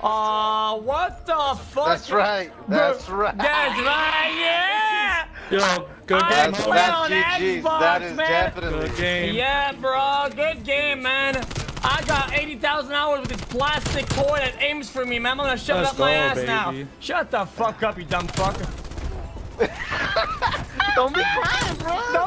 Aw, what the fuck? That's right. That's right. That's right, yeah! Yo, good game. That's, that's Xbox, That is man. definitely. Good game. Yeah, bro, good game, man. I got 80,000 hours with this plastic toy that aims for me, man. I'm gonna shove it up my ass ass now. Shut the fuck up, you dumb fucker. Don't be crying, bro. No.